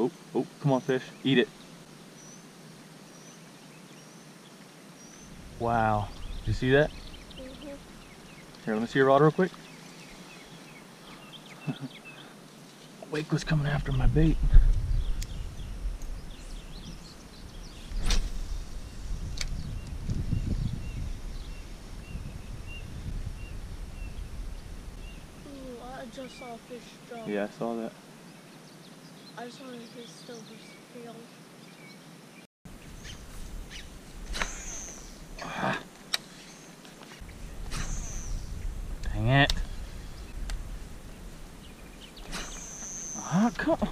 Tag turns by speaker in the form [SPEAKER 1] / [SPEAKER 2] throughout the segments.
[SPEAKER 1] Oh, oh, come on, fish. Eat it. Wow. Did you see that?
[SPEAKER 2] Mhm.
[SPEAKER 1] Here, let me see your rod real quick. Wake was coming after my bait.
[SPEAKER 2] Ooh, I just saw a fish drop.
[SPEAKER 1] Yeah, I saw that. Dang it. Ah, come on.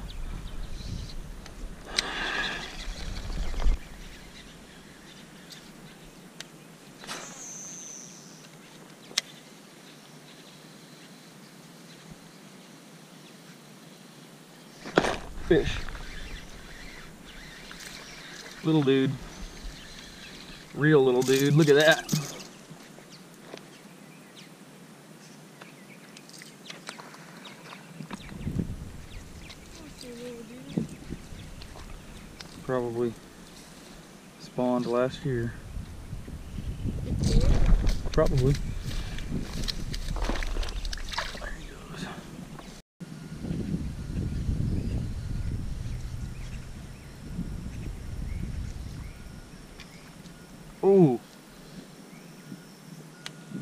[SPEAKER 1] Fish. Little dude. Real little dude. Look at that. Probably spawned last year. Probably.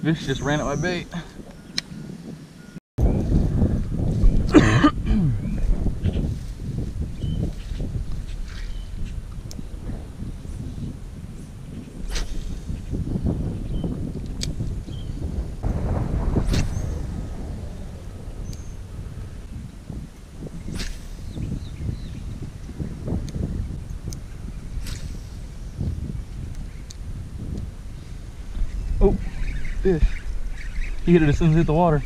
[SPEAKER 1] Fish just ran at my bait. Oh, fish. He hit it as soon as it hit the water.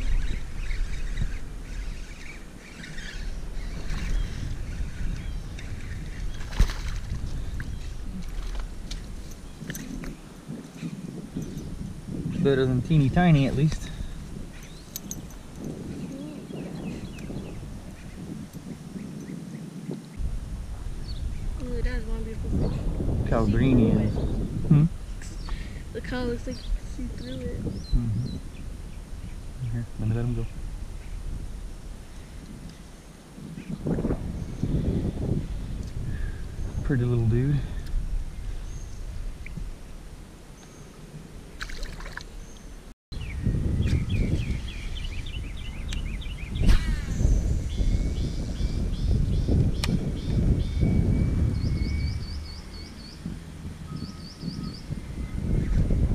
[SPEAKER 1] Better than teeny tiny at least.
[SPEAKER 2] Ooh, that's one beautiful fish.
[SPEAKER 1] Look how green he is. Hmm?
[SPEAKER 2] Look how it looks like through it.
[SPEAKER 1] Mhm. Here, let me let him go. Pretty little dude.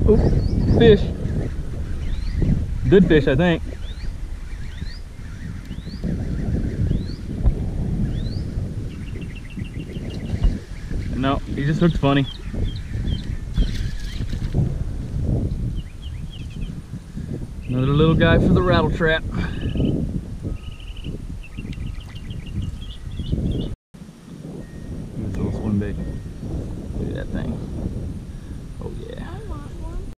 [SPEAKER 1] Oh, fish. Good fish, I think. No, he just looked funny. Another little guy for the Rat-L-Trap. This little swim bait. Look at that thing. Oh yeah.
[SPEAKER 2] I want one.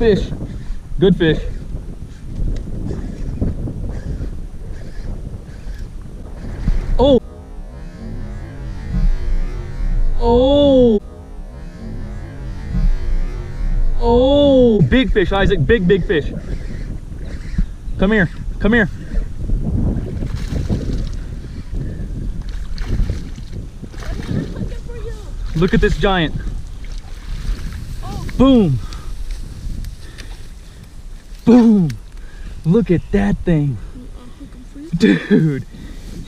[SPEAKER 1] Fish. Good fish. Oh. Oh. Oh. Big fish, Isac. Big, big fish. Come here. Come here.
[SPEAKER 2] Looking for you.
[SPEAKER 1] Look at this giant.
[SPEAKER 2] Oh,
[SPEAKER 1] Boom. Boom. Look at that thing.
[SPEAKER 2] I'm looking for you.
[SPEAKER 1] Dude.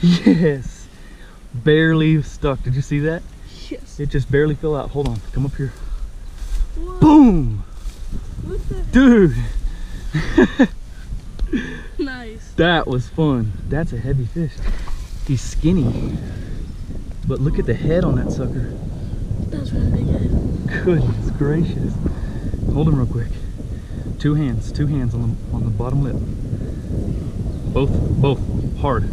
[SPEAKER 1] Yes. Barely stuck. Did you see that?
[SPEAKER 2] Yes.
[SPEAKER 1] It just barely fell out. Hold on. Come up here.
[SPEAKER 2] What?
[SPEAKER 1] Boom. Dude.
[SPEAKER 2] Nice.
[SPEAKER 1] That was fun. That's a heavy fish. He's skinny. But look at the head on that sucker.
[SPEAKER 2] That's one big head.
[SPEAKER 1] Goodness gracious. Hold him real quick. Two hands, two hands on the on the bottom lip. Both, both hard.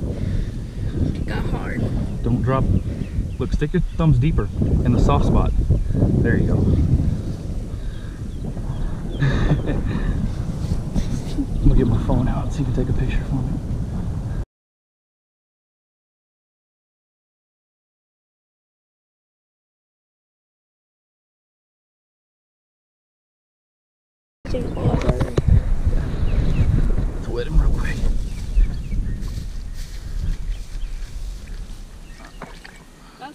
[SPEAKER 2] Got hard.
[SPEAKER 1] Don't drop. Look, stick your thumbs deeper in the soft spot. There you go. I'm gonna get my phone out so you can take a picture for me.
[SPEAKER 2] Getting all better.
[SPEAKER 1] Let's wet him real quick.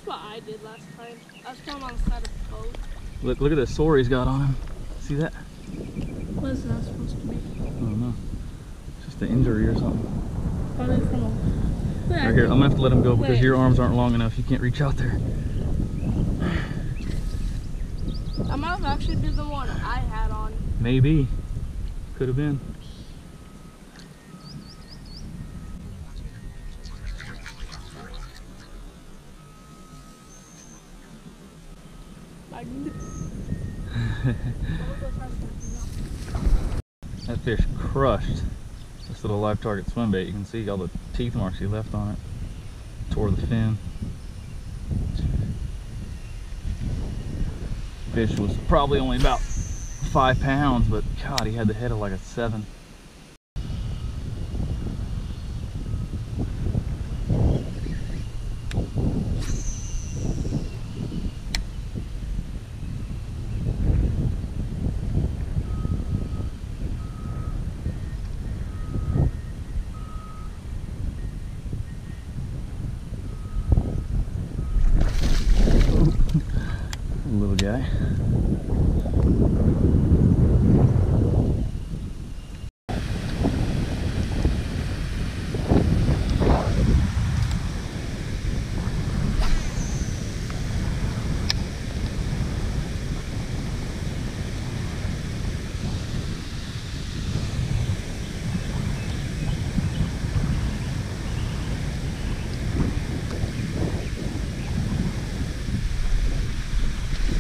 [SPEAKER 2] That's what I did last time. I was going on the side of the boat.
[SPEAKER 1] Look, look at the sore he's got on him. See that?
[SPEAKER 2] What is that supposed to be?
[SPEAKER 1] I don't know. It's Just an injury or something.
[SPEAKER 2] Probably from a. Wait,
[SPEAKER 1] Right here, I'm gonna have to let him go because
[SPEAKER 2] Wait.
[SPEAKER 1] your arms aren't long enough. You can't reach out there.
[SPEAKER 2] I might have actually been the one I had on.
[SPEAKER 1] Maybe. Could have been. That fish crushed this little LIVETARGET swim bait. You can see all the teeth marks he left on it. Tore the fin. Fish was probably only about five pounds, but God, he had the head of like a seven. Little guy.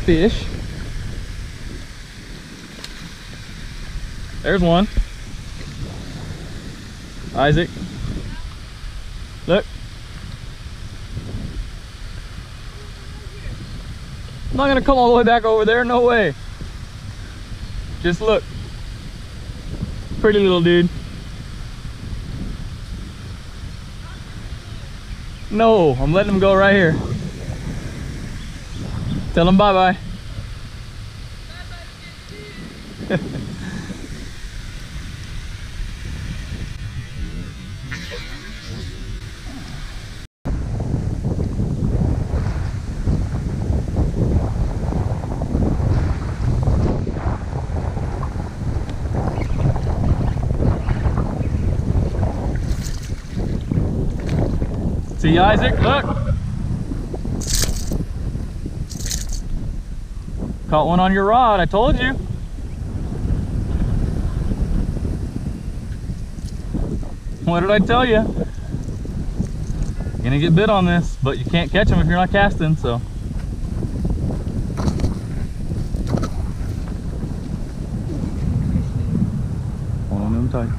[SPEAKER 1] Fish. There's one. Isac. Look. I'm not gonna come all the way back over there, no way. Just look. Pretty little dude. No, I'm letting him go right here. Tell him bye-bye. See Isac, look. Caught one on your rod, I told you. What did I tell you? Gonna get bit on this, but you can't catch them if you're not casting, so. Hold on to them tight.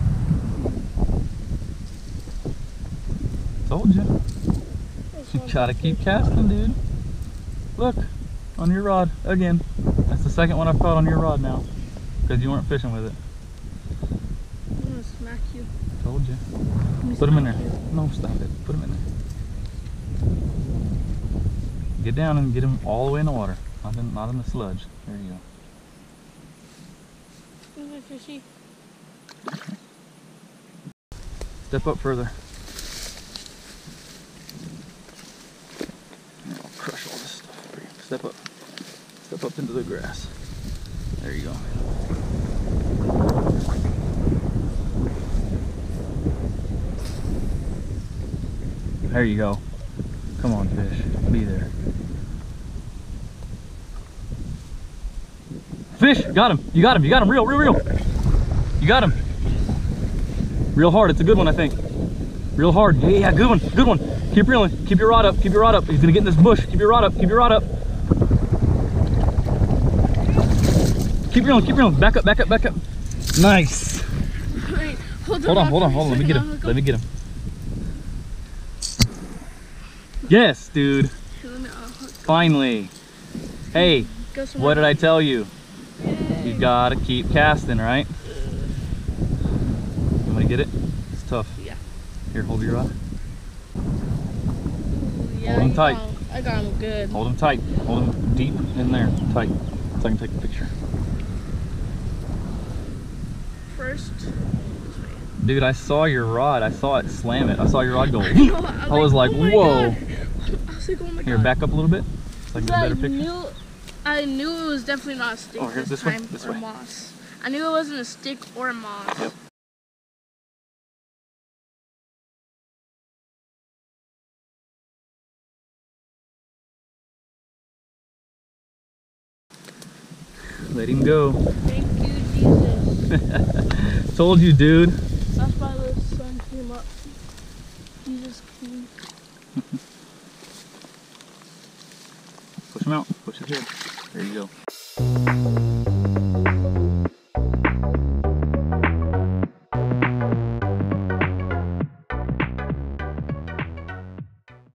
[SPEAKER 1] Told you. You gotta keep casting, dude. Look, on your rod again. That's the second one I've caught on your rod now. Because you weren't fishing with it.
[SPEAKER 2] I'm gonna smack you.
[SPEAKER 1] Told you. Put him in there.
[SPEAKER 2] you.
[SPEAKER 1] No, stop it. Put him in there. Get down and get him all the way in the water. Not in, not in the sludge. There you go.
[SPEAKER 2] Is it fishy?
[SPEAKER 1] Step up further. I'll crush all this stuff for you. Step up. Up into the grass. There you go. There you go. Come on, fish. Be there. Fish! Got him! You got him! You got him! Real, real, real! You got him! Real hard. It's a good one, I think. Real hard. Yeah, good one. Good one. Keep reeling. Keep your rod up. Keep your rod up. He's gonna get in this bush. Keep your rod up. Keep your rod up. Keep reeling. Keep reeling. Back up. Back up. Back up. Nice.
[SPEAKER 2] Wait, hold,
[SPEAKER 1] Hold on, hold on, hold on. Let me get him. Let me get him. Yes, dude.
[SPEAKER 2] Here, let me- I'll hook-
[SPEAKER 1] Finally. Hey, what did I tell you? You gotta keep casting, right? You wanna get it? It's tough.
[SPEAKER 2] Yeah.
[SPEAKER 1] Here, hold your rod.
[SPEAKER 2] Yeah,
[SPEAKER 1] Hold him tight.
[SPEAKER 2] I got him good.
[SPEAKER 1] Hold him tight. Hold him deep in there, tight, so I can take a picture.
[SPEAKER 2] First.
[SPEAKER 1] Dude, I saw your rod. I saw it slam it. I saw your rod go.
[SPEAKER 2] I
[SPEAKER 1] I was like,
[SPEAKER 2] oh
[SPEAKER 1] whoa.
[SPEAKER 2] I was like, oh my
[SPEAKER 1] Here,
[SPEAKER 2] God.
[SPEAKER 1] back up a little bit, so I can get a better picture.
[SPEAKER 2] knew, I knew it was definitely not a stick
[SPEAKER 1] Oh, here,
[SPEAKER 2] this,
[SPEAKER 1] this way, this
[SPEAKER 2] or
[SPEAKER 1] way.
[SPEAKER 2] moss. I knew it wasn't a stick or a moss.
[SPEAKER 1] Yep. Let him go.
[SPEAKER 2] Thank you, Jesus.
[SPEAKER 1] Told you, dude.